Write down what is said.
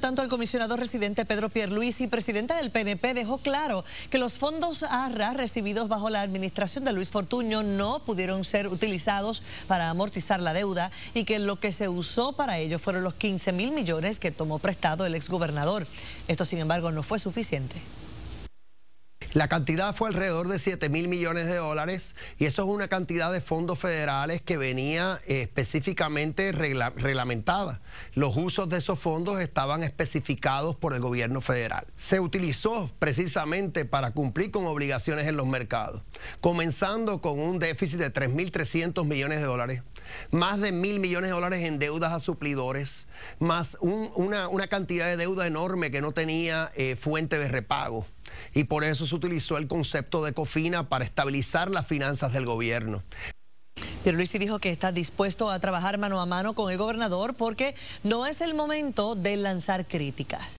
Tanto, el comisionado residente Pedro Pierluisi, presidente del PNP, dejó claro que los fondos ARRA recibidos bajo la administración de Luis Fortuño no pudieron ser utilizados para amortizar la deuda y que lo que se usó para ello fueron los 15 mil millones que tomó prestado el exgobernador. Esto, sin embargo, no fue suficiente. La cantidad fue alrededor de 7 mil millones de dólares y eso es una cantidad de fondos federales que venía eh, específicamente reglamentada. Los usos de esos fondos estaban especificados por el gobierno federal. Se utilizó precisamente para cumplir con obligaciones en los mercados, comenzando con un déficit de 3.300 millones de dólares, más de mil millones de dólares en deudas a suplidores, más una, cantidad de deuda enorme que no tenía eh, fuente de repago y por eso se utilizó el concepto de COFINA para estabilizar las finanzas del gobierno. Pero Luisi dijo que está dispuesto a trabajar mano a mano con el gobernador porque no es el momento de lanzar críticas.